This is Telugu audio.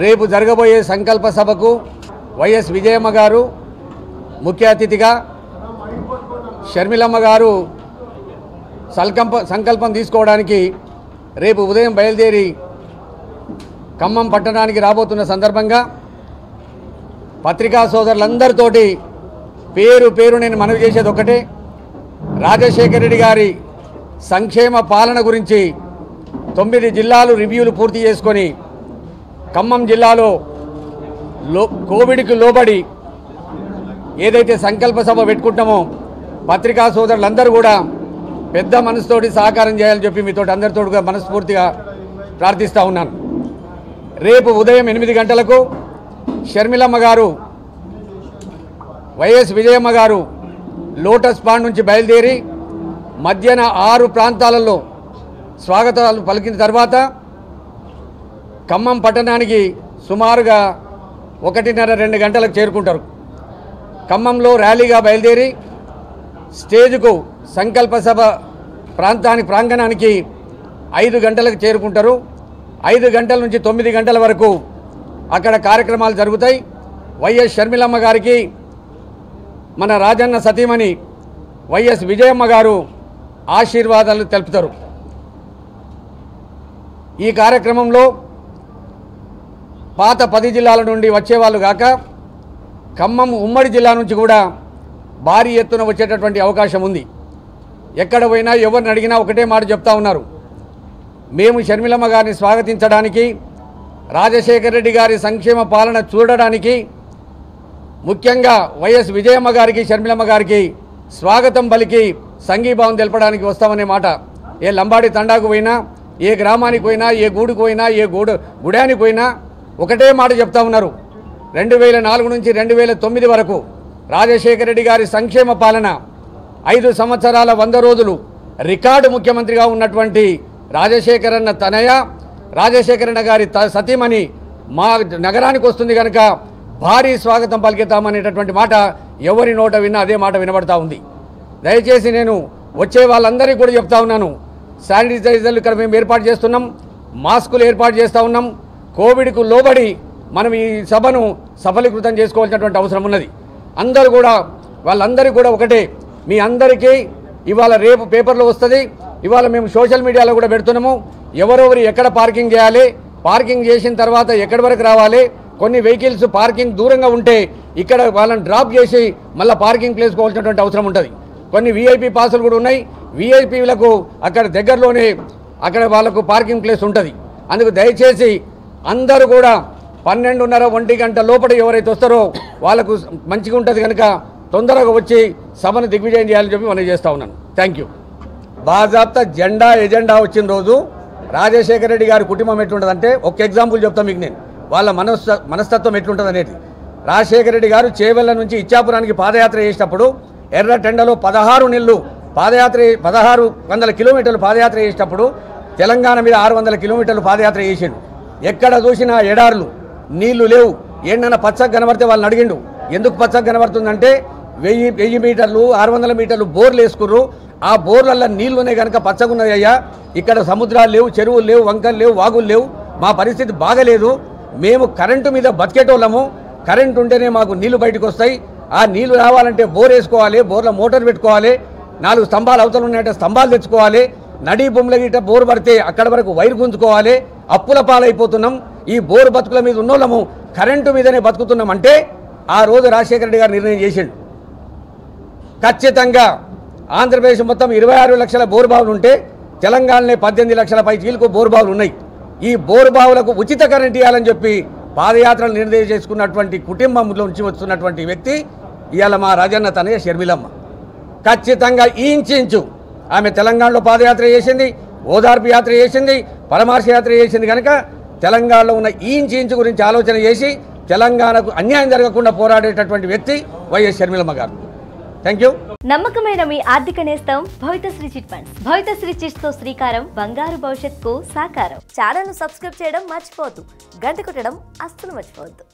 రేపు జరగబోయే సంకల్ప సభకు వైఎస్ విజయమ్మ గారు ముఖ్య అతిథిగా షర్మిలమ్మ గారు సంకల్ప సంకల్పం తీసుకోవడానికి రేపు ఉదయం బయలుదేరి ఖమ్మం పట్టణానికి రాబోతున్న సందర్భంగా పత్రికా సోదరులందరితోటి పేరు పేరు నేను మనవి చేసేది ఒకటే రాజశేఖర రెడ్డి గారి సంక్షేమ పాలన గురించి తొమ్మిది జిల్లాలు రివ్యూలు పూర్తి చేసుకొని ఖమ్మం జిల్లాలో లో కోవిడ్కి లోబడి ఏదైతే సంకల్ప సభ పెట్టుకుంటామో పత్రికా సోదరులందరూ కూడా పెద్ద మనసుతోటి సహకారం చేయాలని చెప్పి మీతో అందరితో మనస్ఫూర్తిగా ప్రార్థిస్తూ ఉన్నాను. రేపు ఉదయం ఎనిమిది గంటలకు షర్మిలమ్మ గారు వైఎస్ విజయమ్మ గారు లోటస్ పాండ్ నుంచి బయలుదేరి మధ్యాహ్న ఆరు ప్రాంతాలలో స్వాగతాలు పలికిన తర్వాత ఖమ్మం పట్టణానికి సుమారుగా ఒకటిన్నర రెండు గంటలకు చేరుకుంటారు. ఖమ్మంలో ర్యాలీగా బయలుదేరి స్టేజ్కు సంకల్ప సభ ప్రాంతానికి ప్రాంగణానికి ఐదు గంటలకు చేరుకుంటారు. ఐదు గంటల నుంచి తొమ్మిది గంటల వరకు అక్కడ కార్యక్రమాలు జరుగుతాయి. వైఎస్ షర్మిలమ్మ గారికి మన రాజన్న సతీమణి వైఎస్ విజయమ్మ గారు ఆశీర్వాదాలు తెలుపుతారు. ఈ కార్యక్రమంలో పాత పది జిల్లాల నుండి వచ్చేవాళ్ళు కాక ఖమ్మం ఉమ్మడి జిల్లా నుంచి కూడా భారీ ఎత్తున వచ్చేటటువంటి అవకాశం ఉంది. ఎక్కడ పోయినా ఎవరిని అడిగినా ఒకటే మాట చెప్తా ఉన్నారు. మేము షర్మిలమ్మ గారిని స్వాగతించడానికి రాజశేఖర రెడ్డి గారి సంక్షేమ పాలన చూడడానికి ముఖ్యంగా వైఎస్ విజయమ్మ గారికి షర్మిలమ్మ గారికి స్వాగతం పలికి సంఘీభావం తెలపడానికి వస్తామనే మాట. ఏ లంబాడి తండాకు పోయినా ఏ గ్రామానికి పోయినా ఏ గూడుకు పోయినా ఏ గూడు గుడానికి పోయినా ఒకటే మాట చెప్తా ఉన్నారు. రెండు వేల నాలుగు నుంచి రెండు వేల తొమ్మిది వరకు రాజశేఖర రెడ్డి గారి సంక్షేమ పాలన ఐదు సంవత్సరాల వంద రోజులు రికార్డు ముఖ్యమంత్రిగా ఉన్నటువంటి రాజశేఖరన్న తనయ రాజశేఖరన్న గారి త సతీమణి మా నగరానికి వస్తుంది కనుక భారీ స్వాగతం పలికితామనేటటువంటి మాట ఎవరి నోట విన్నా అదే మాట వినబడతా ఉంది. దయచేసి నేను వచ్చే వాళ్ళందరికీ కూడా చెప్తా ఉన్నాను. శానిటైజర్లు ఇక్కడ మేము ఏర్పాటు చేస్తున్నాం. మాస్కులు ఏర్పాటు చేస్తూ ఉన్నాం. కోవిడ్కు లోబడి మనం ఈ సభను సఫలీకృతం చేసుకోవాల్సినటువంటి అవసరం ఉన్నది. అందరూ కూడా వాళ్ళందరికీ కూడా ఒకటే మీ అందరికీ ఇవాళ రేపు పేపర్లో వస్తుంది ఇవాళ మేము సోషల్ మీడియాలో కూడా పెడుతున్నాము ఎవరెవరు ఎక్కడ పార్కింగ్ చేయాలి పార్కింగ్ చేసిన తర్వాత ఎక్కడి వరకు రావాలి కొన్ని వెహికల్స్ పార్కింగ్ దూరంగా ఉంటే ఇక్కడ వాళ్ళని డ్రాప్ చేసి మళ్ళీ పార్కింగ్ ప్లేస్ కోవాల్సినటువంటి అవసరం ఉంటుంది. కొన్ని వీఐపీ పాసులు కూడా ఉన్నాయి వీఐపీలకు అక్కడ దగ్గరలోనే అక్కడ వాళ్ళకు పార్కింగ్ ప్లేస్ ఉంటుంది. అందుకు దయచేసి అందరూ కూడా పన్నెండున్నర ఒంటి గంట లోపల ఎవరైతే వస్తారో వాళ్ళకు మంచిగా ఉంటుంది కనుక తొందరగా వచ్చి సభను దిగ్విజయం చేయాలని చెప్పి మనం చేస్తూ ఉన్నాను. థ్యాంక్ యూ బాజాబ్తా జెండా ఎజెండా వచ్చిన రోజు రాజశేఖర రెడ్డి గారి కుటుంబం ఎట్లుంటుందంటే ఒక ఎగ్జాంపుల్ చెప్తాను మీకు నేను. వాళ్ళ మనస్త మనస్తత్వం ఎట్లుంటుంది అనేది. రాజశేఖర రెడ్డి గారు చేవెళ్ళ నుంచి ఇచ్చాపురానికి పాదయాత్ర చేసేటప్పుడు ఎర్ర టెండలో పదహారు నెలలు పాదయాత్ర పదహారు వందల కిలోమీటర్లు పాదయాత్ర చేసేటప్పుడు తెలంగాణ మీద ఆరు వందల కిలోమీటర్లు పాదయాత్ర చేసాడు ఎక్కడ చూసినా ఎడారులు నీళ్ళు లేవు. ఏంటన్నా పచ్చగా కనబడితే వాళ్ళని అడిగిండు. ఎందుకు పచ్చగా కనబడుతుందంటే వెయ్యి వెయ్యి మీటర్లు ఆరు వందల మీటర్లు బోర్లు వేసుకుర్రు. ఆ బోర్లల్లో నీళ్ళునే కనుక పచ్చగున్నది అయ్యా. ఇక్కడ సముద్రాలు లేవు చెరువులు లేవు వంకలు లేవు వాగులు లేవు. మా పరిస్థితి బాగలేదు. మేము కరెంటు మీద బతికేటోళ్ళము. కరెంటు ఉంటేనే మాకు నీళ్ళు బయటకు వస్తాయి. ఆ నీళ్ళు రావాలంటే బోర్ వేసుకోవాలి బోర్లో మోటార్ పెట్టుకోవాలి. నాలుగు స్తంభాలు అవతలు ఉన్నాయంటే స్తంభాలు తెచ్చుకోవాలి. నడి భూముల గిట్ట బోరు పడితే అక్కడ వరకు వైరు గుంజుకోవాలి అప్పుల పాలైపోతున్నాం. ఈ బోరు బతుకుల మీద ఉన్నోళ్ళము కరెంటు మీదనే బతుకుతున్నాం అంటే ఆ రోజు రాజశేఖర రెడ్డి గారు నిర్ణయం చేసిండు. ఖచ్చితంగా ఆంధ్రప్రదేశ్ మొత్తం ఇరవై ఆరు లక్షల బోరుబావులు ఉంటే తెలంగాణలో పద్దెనిమిది లక్షల పై చీలకు బోరుబావులు ఉన్నాయి. ఈ బోరుబావులకు ఉచిత కరెంట్ ఇవ్వాలని చెప్పి పాదయాత్రలు నిర్ణయం చేసుకున్నటువంటి కుటుంబంలో నుంచి వస్తున్నటువంటి వ్యక్తి ఇవాళ మా రాజన్న తనయ్య షర్మిలమ్మ. ఖచ్చితంగా ఈ ఇంచు ఆమె తెలంగాణలో పాదయాత్ర చేసింది ఓదార్పు యాత్ర చేసింది పరమార్శ యాత్ర చేసింది కనుక తెలంగాణలో ఉన్న ఈ ఇంచు గురించి ఆలోచన చేసి తెలంగాణకు అన్యాయం జరగకుండా పోరాడేటటువంటి వ్యక్తి వైఎస్ షర్మిలమ్మ గారు. థ్యాంక్ యూ నమ్మకమైన మీ ఆర్థిక నేస్తం భవితశ్రీ చిట్ ఫండ్స్. భవితశ్రీ చిట్స్తో శ్రీకారం బంగారు భవిష్యత్తుకు సాకారం. ఛానల్ను సబ్స్క్రైబ్ చేయడం మర్చిపోవద్దు. గంట కొట్టడం అస్సలు మర్చిపోవద్దు.